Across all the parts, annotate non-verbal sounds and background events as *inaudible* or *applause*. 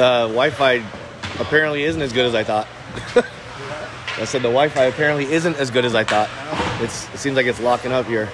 The Wi-Fi apparently isn't as good as I thought. *laughs* I said the Wi-Fi apparently isn't as good as I thought. It's, it seems like it's locking up here.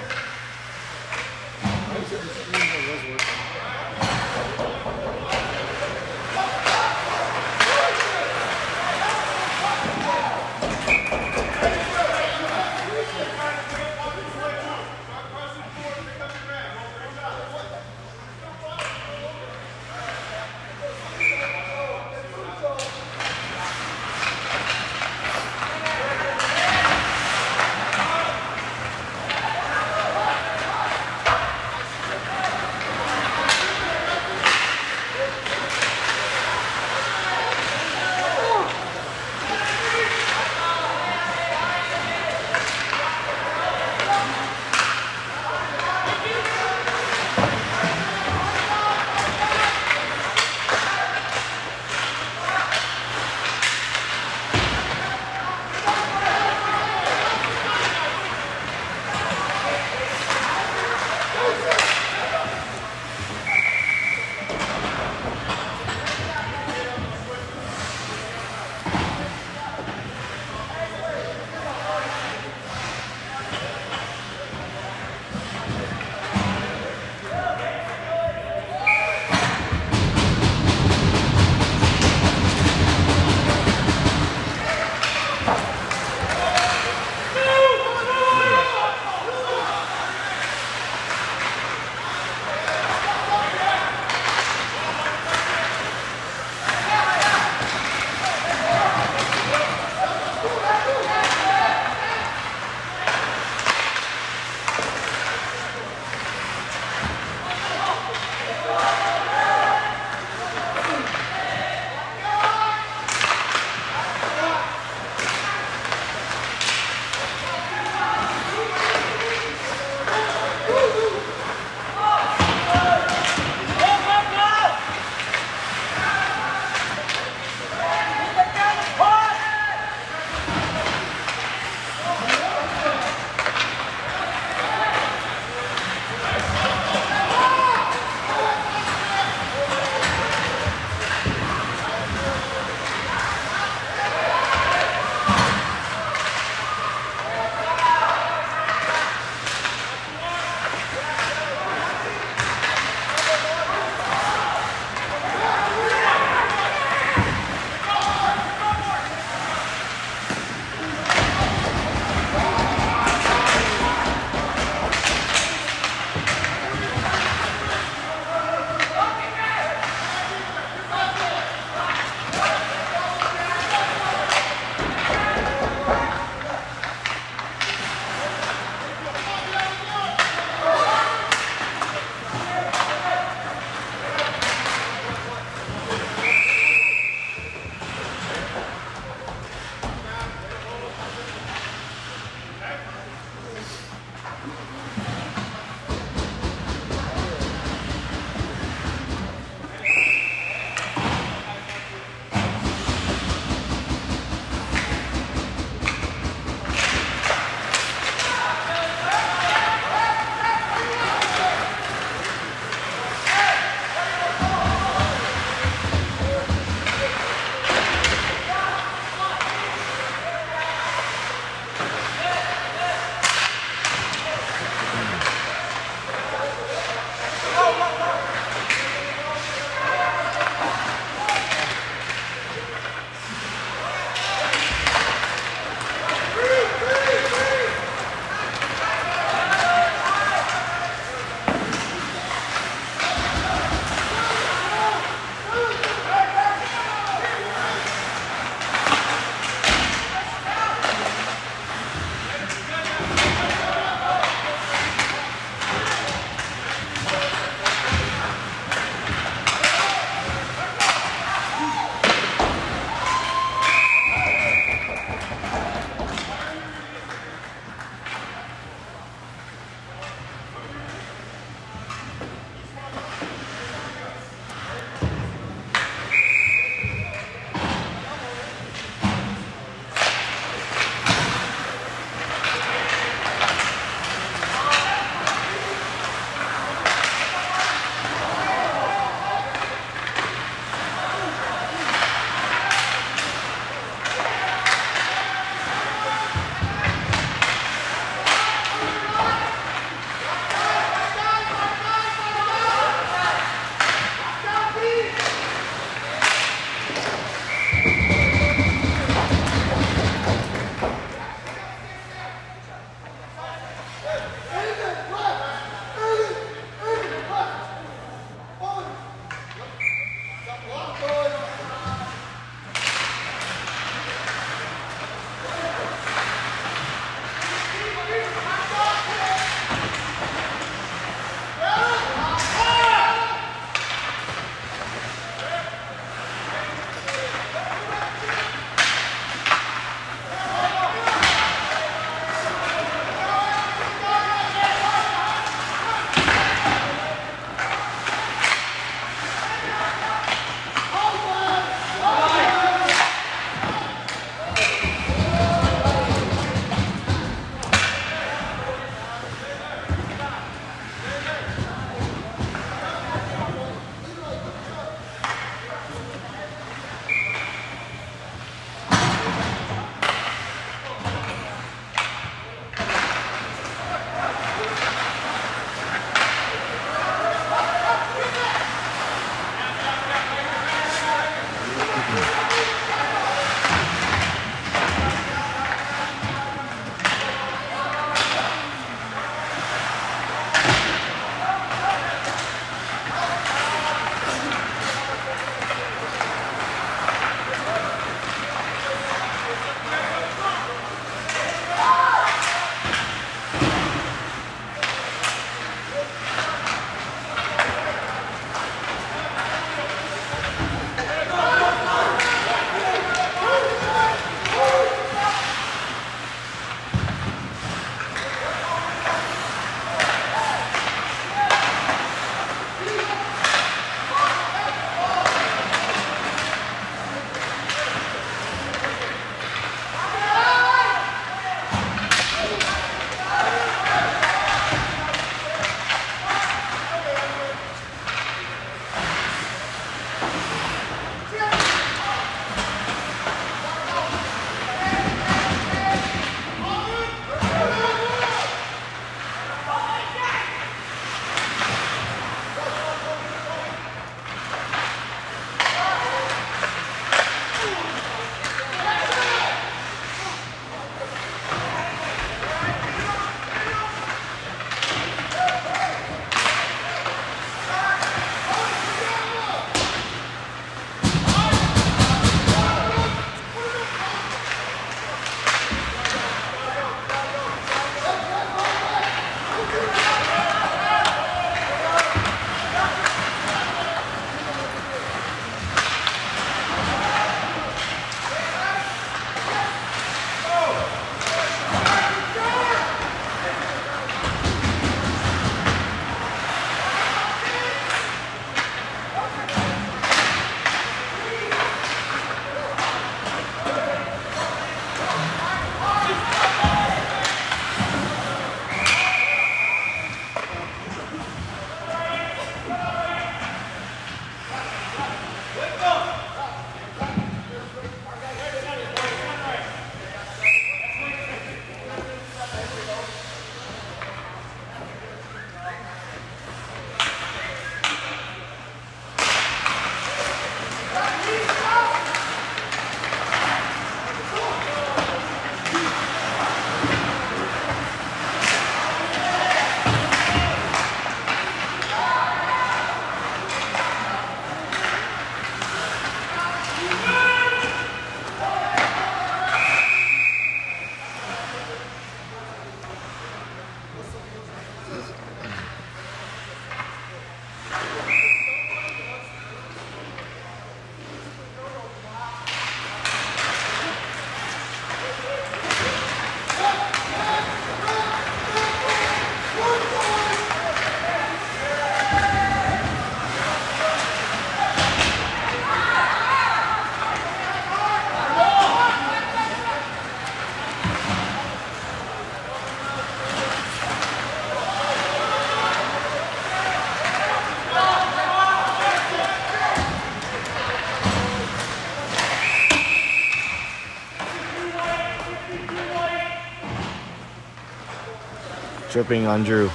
Tripping on Drew.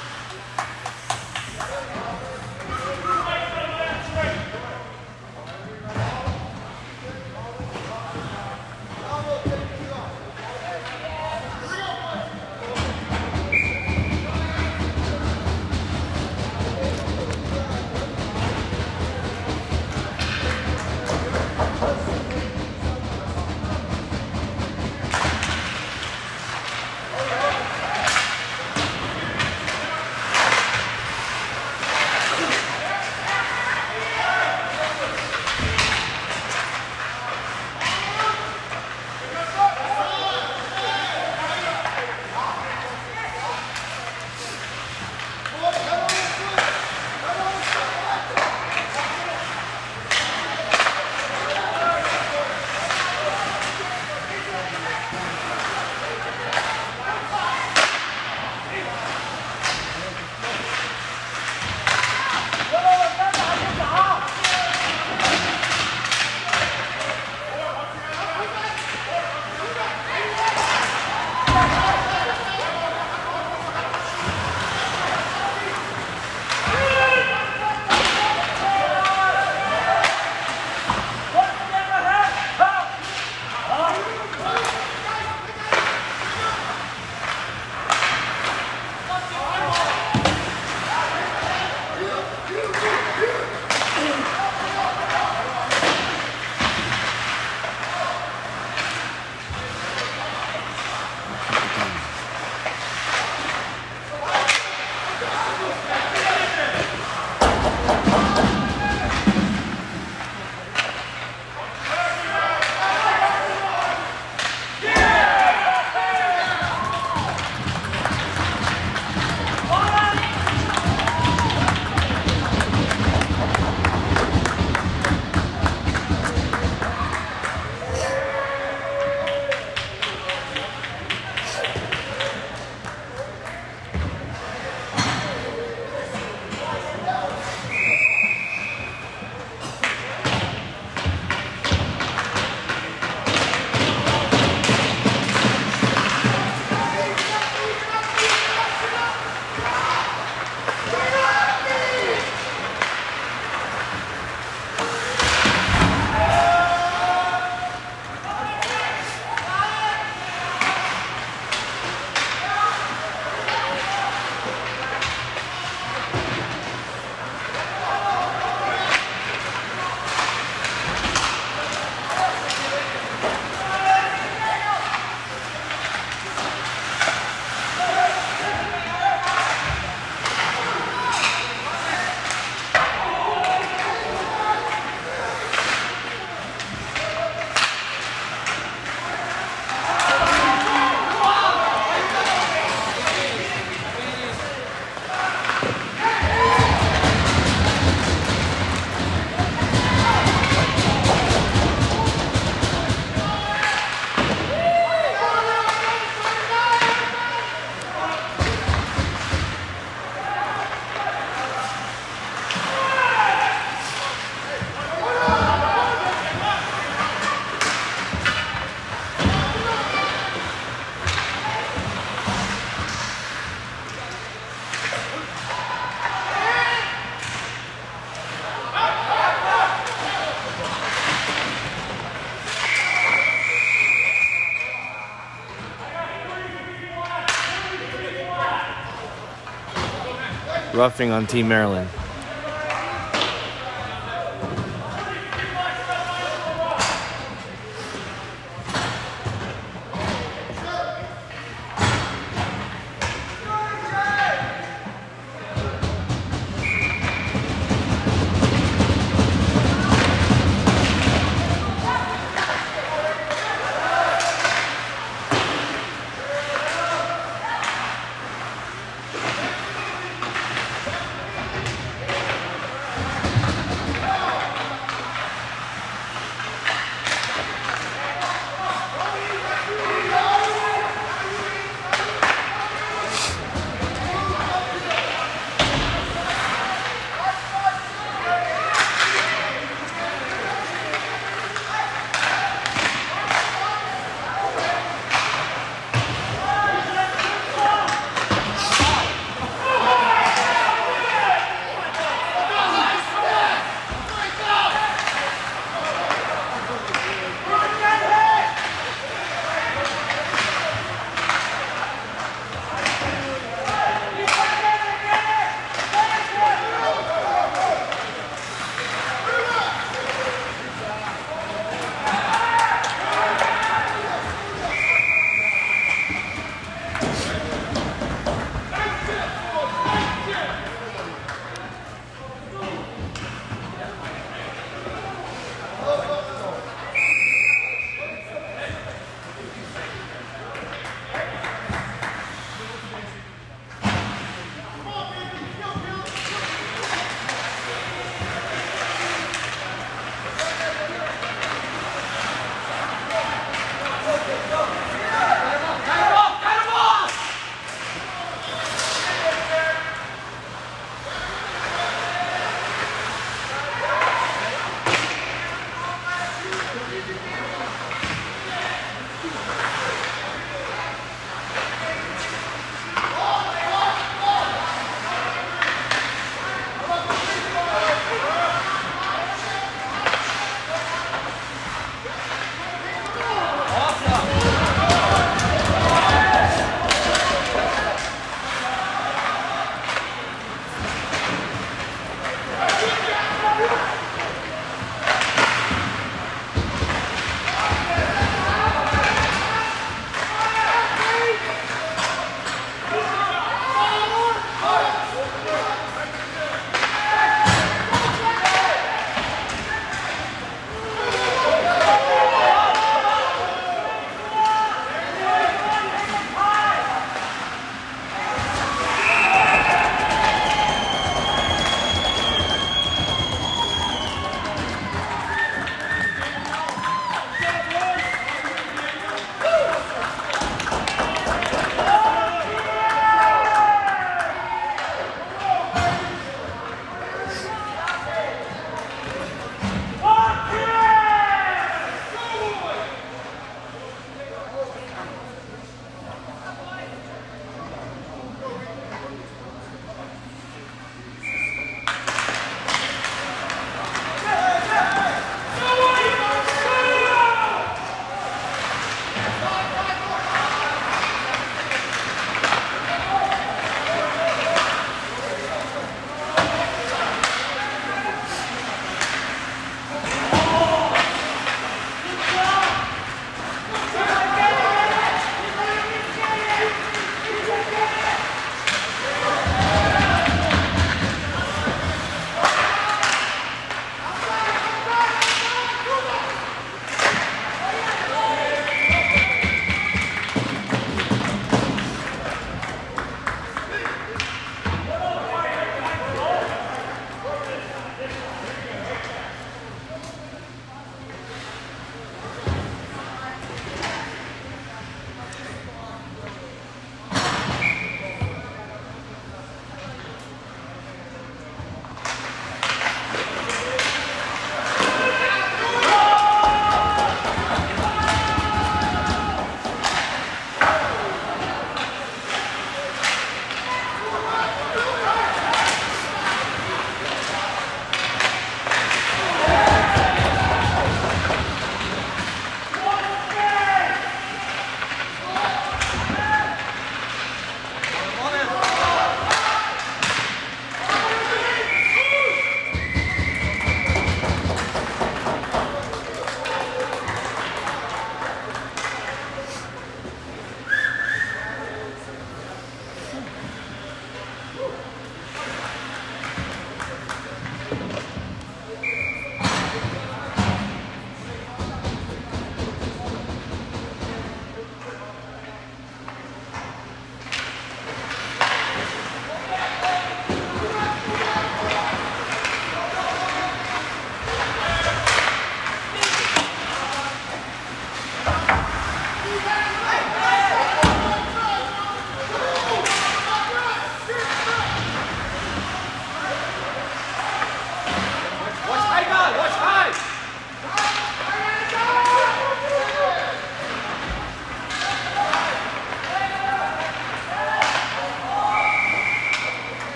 Roughing on Team Maryland.